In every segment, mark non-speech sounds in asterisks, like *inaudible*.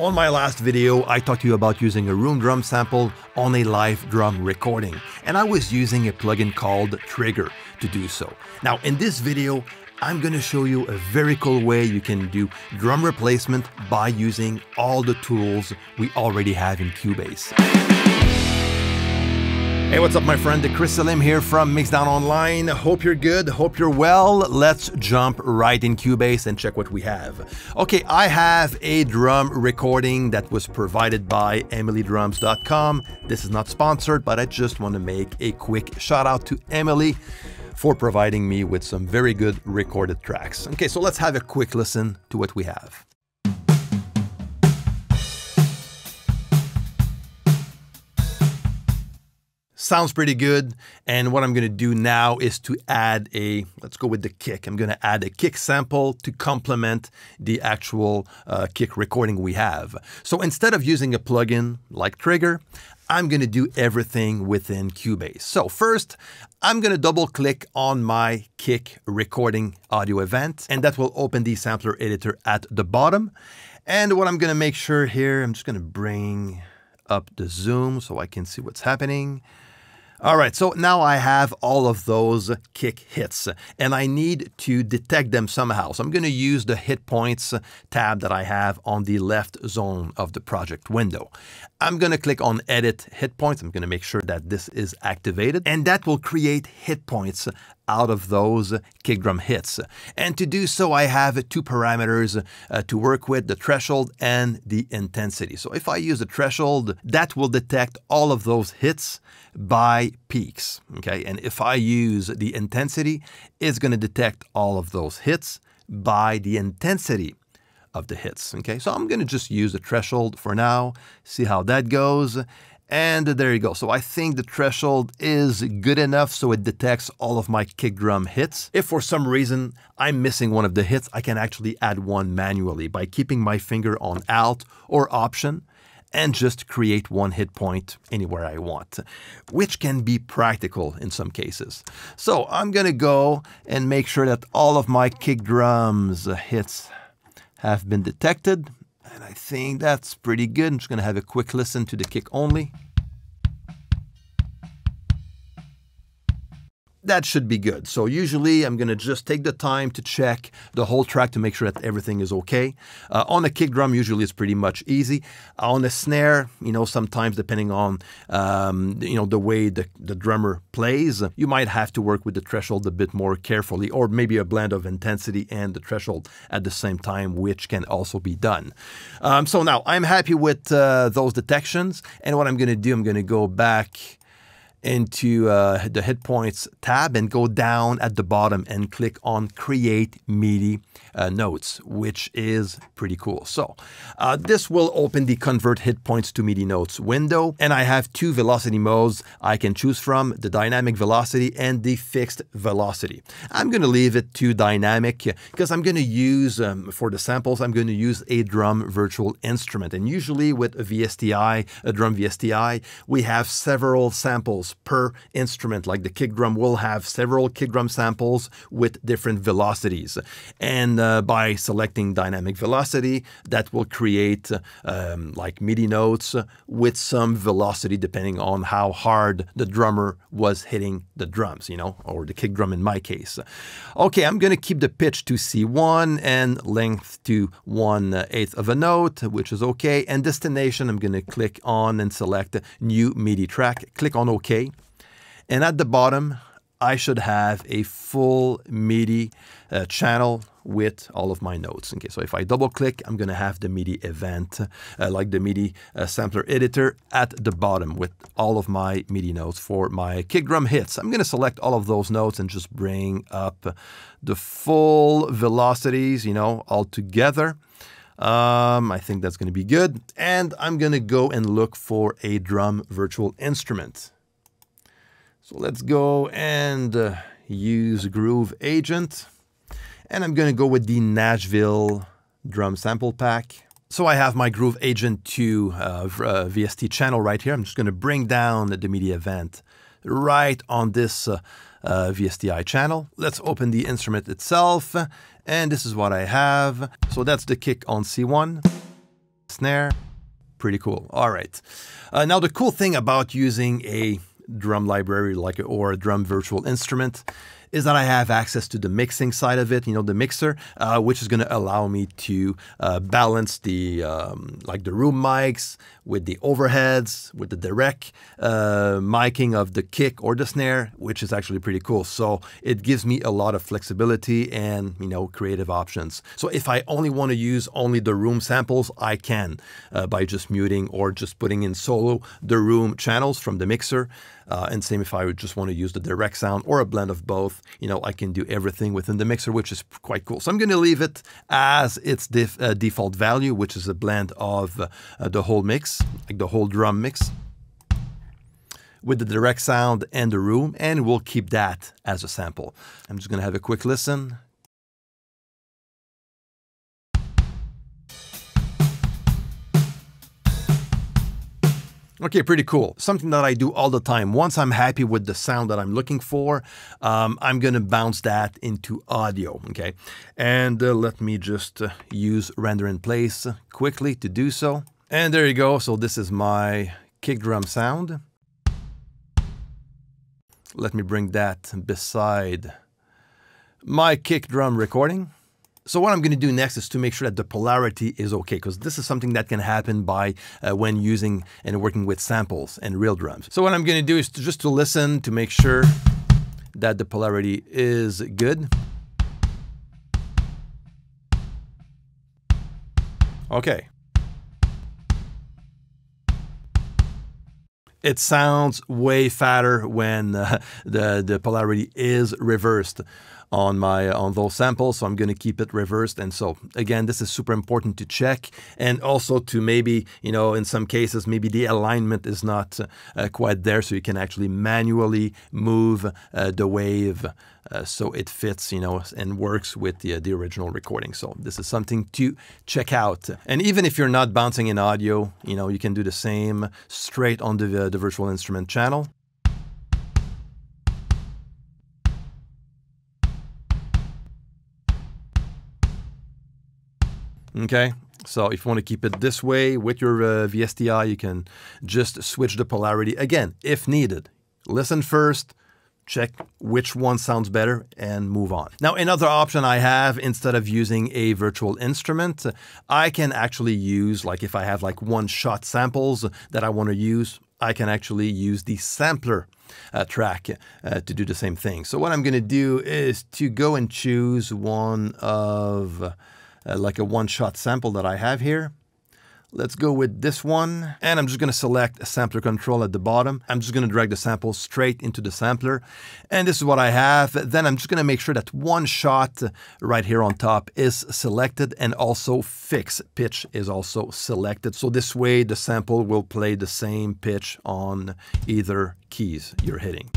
On my last video, I talked to you about using a room drum sample on a live drum recording, and I was using a plugin called Trigger to do so. Now, in this video, I'm going to show you a very cool way you can do drum replacement by using all the tools we already have in Cubase. Hey, what's up, my friend? Chris Selim here from Mixdown Online. Hope you're good. Hope you're well. Let's jump right in Cubase and check what we have. Okay, I have a drum recording that was provided by EmilyDrums.com. This is not sponsored, but I just want to make a quick shout out to Emily for providing me with some very good recorded tracks. Okay, so let's have a quick listen to what we have. Sounds pretty good. And what I'm going to do now is to add a, let's go with the kick. I'm going to add a kick sample to complement the actual uh, kick recording we have. So instead of using a plugin like Trigger, I'm going to do everything within Cubase. So first, I'm going to double click on my kick recording audio event, and that will open the sampler editor at the bottom. And what I'm going to make sure here, I'm just going to bring up the zoom so I can see what's happening. All right, so now I have all of those kick hits and I need to detect them somehow. So I'm going to use the hit points tab that I have on the left zone of the project window. I'm going to click on edit hit points. I'm going to make sure that this is activated and that will create hit points out of those kick drum hits. And to do so, I have two parameters uh, to work with, the threshold and the intensity. So if I use the threshold, that will detect all of those hits by peaks, okay? And if I use the intensity, it's going to detect all of those hits by the intensity of the hits, okay? So I'm going to just use the threshold for now, see how that goes, and there you go. So I think the threshold is good enough so it detects all of my kick drum hits. If for some reason I'm missing one of the hits, I can actually add one manually by keeping my finger on Alt or Option and just create one hit point anywhere I want, which can be practical in some cases. So I'm to go and make sure that all of my kick drums hits have been detected. And I think that's pretty good. I'm just going to have a quick listen to the kick only. That should be good. So usually I'm going to just take the time to check the whole track to make sure that everything is okay. Uh, on a kick drum, usually it's pretty much easy. On a snare, you know, sometimes depending on, um, you know, the way the, the drummer plays, you might have to work with the threshold a bit more carefully or maybe a blend of intensity and the threshold at the same time, which can also be done. Um, so now I'm happy with uh, those detections. And what I'm going to do, I'm going to go back into uh, the hit points tab and go down at the bottom and click on create MIDI uh, notes, which is pretty cool. So uh, this will open the convert hit points to MIDI notes window. And I have two velocity modes I can choose from, the dynamic velocity and the fixed velocity. I'm going to leave it to dynamic because I'm going to use, um, for the samples, I'm going to use a drum virtual instrument. And usually with a VSTI, a drum VSTI, we have several samples samples per instrument. Like the kick drum will have several kick drum samples with different velocities. And uh, by selecting dynamic velocity, that will create um, like MIDI notes with some velocity depending on how hard the drummer was hitting the drums, you know, or the kick drum in my case. Okay, I'm going to keep the pitch to C1 and length to 1 eighth of a note, which is okay. And destination, I'm going to click on and select new MIDI track. Click on OK and at the bottom, I should have a full MIDI uh, channel with all of my notes. Okay, so if I double click, I'm going to have the MIDI event, uh, like the MIDI uh, sampler editor at the bottom with all of my MIDI notes for my kick drum hits. I'm going to select all of those notes and just bring up the full velocities, you know, all together. Um, I think that's going to be good. And I'm going to go and look for a drum virtual instrument. So let's go and uh, use Groove Agent. And I'm going to go with the Nashville drum sample pack. So I have my Groove Agent 2 uh, uh, VST channel right here. I'm just going to bring down the MIDI event right on this uh, uh, VSTI channel. Let's open the instrument itself. And this is what I have. So that's the kick on C1 snare. Pretty cool. All right. Uh, now, the cool thing about using a drum library like or a drum virtual instrument is that I have access to the mixing side of it, you know, the mixer, uh, which is going to allow me to uh, balance the um, like the room mics with the overheads, with the direct uh, miking of the kick or the snare, which is actually pretty cool. So it gives me a lot of flexibility and you know creative options. So if I only want to use only the room samples, I can uh, by just muting or just putting in solo the room channels from the mixer. Uh, and same if I would just want to use the direct sound or a blend of both, you know, I can do everything within the mixer, which is quite cool. So I'm going to leave it as its def, uh, default value, which is a blend of uh, the whole mix, like the whole drum mix with the direct sound and the room, and we'll keep that as a sample. I'm just going to have a quick listen. Okay, pretty cool. Something that I do all the time. Once I'm happy with the sound that I'm looking for, um, I'm going to bounce that into audio. Okay, and uh, let me just uh, use render in place quickly to do so. And there you go. So this is my kick drum sound. Let me bring that beside my kick drum recording. So what I'm going to do next is to make sure that the polarity is okay, because this is something that can happen by uh, when using and working with samples and real drums. So what I'm going to do is to just to listen to make sure that the polarity is good. Okay. It sounds way fatter when uh, *laughs* the, the polarity is reversed on my on those samples so i'm going to keep it reversed and so again this is super important to check and also to maybe you know in some cases maybe the alignment is not uh, quite there so you can actually manually move uh, the wave uh, so it fits, you know, and works with the, the original recording. So this is something to check out. And even if you're not bouncing in audio, you know, you can do the same straight on the, uh, the virtual instrument channel. Okay, so if you want to keep it this way with your uh, VSTI, you can just switch the polarity again if needed. Listen first, check which one sounds better and move on. Now, another option I have instead of using a virtual instrument, I can actually use, like if I have like one shot samples that I want to use, I can actually use the sampler uh, track uh, to do the same thing. So what I'm going to do is to go and choose one of uh, like a one-shot sample that I have here. Let's go with this one. And I'm just going to select a sampler control at the bottom. I'm just going to drag the sample straight into the sampler. And this is what I have. Then I'm just going to make sure that one shot right here on top is selected and also fix pitch is also selected. So this way the sample will play the same pitch on either keys you're hitting.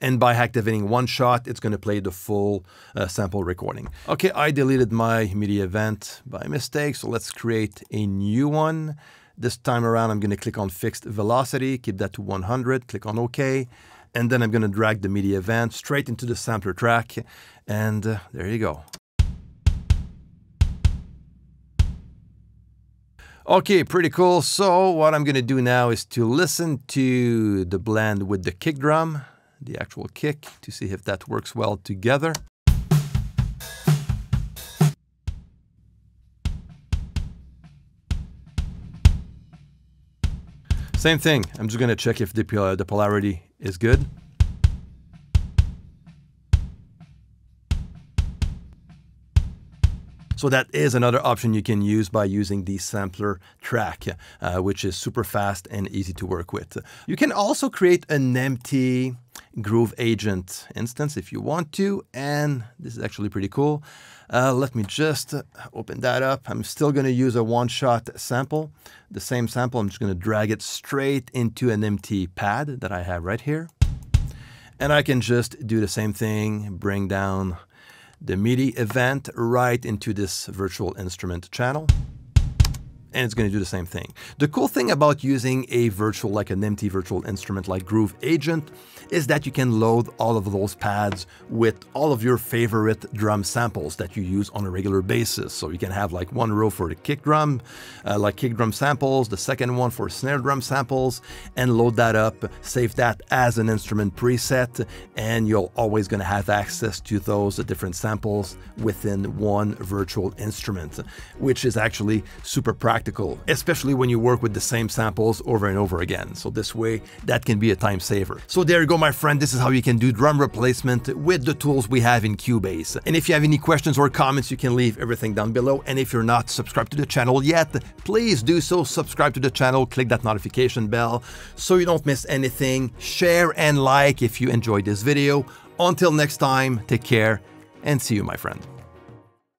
And by activating one shot, it's going to play the full uh, sample recording. Okay, I deleted my MIDI event by mistake, so let's create a new one. This time around, I'm going to click on fixed velocity, keep that to 100, click on OK, and then I'm going to drag the MIDI event straight into the sampler track, and uh, there you go. Okay, pretty cool. So what I'm going to do now is to listen to the blend with the kick drum the actual kick to see if that works well together. Same thing, I'm just gonna check if the, uh, the polarity is good. So that is another option you can use by using the sampler track, uh, which is super fast and easy to work with. You can also create an empty Groove Agent instance if you want to, and this is actually pretty cool. Uh, let me just open that up. I'm still going to use a one-shot sample. The same sample, I'm just going to drag it straight into an empty pad that I have right here. And I can just do the same thing, bring down the MIDI event right into this virtual instrument channel. And it's going to do the same thing. The cool thing about using a virtual, like an empty virtual instrument like Groove Agent, is that you can load all of those pads with all of your favorite drum samples that you use on a regular basis. So you can have like one row for the kick drum, uh, like kick drum samples, the second one for snare drum samples, and load that up, save that as an instrument preset, and you're always going to have access to those different samples within one virtual instrument, which is actually super practical, especially when you work with the same samples over and over again. So this way, that can be a time saver. So there you go, my friend. This is how you can do drum replacement with the tools we have in Cubase. And if you have any questions or comments, you can leave everything down below. And if you're not subscribed to the channel yet, please do so. Subscribe to the channel, click that notification bell so you don't miss anything. Share and like if you enjoyed this video. Until next time, take care and see you, my friend.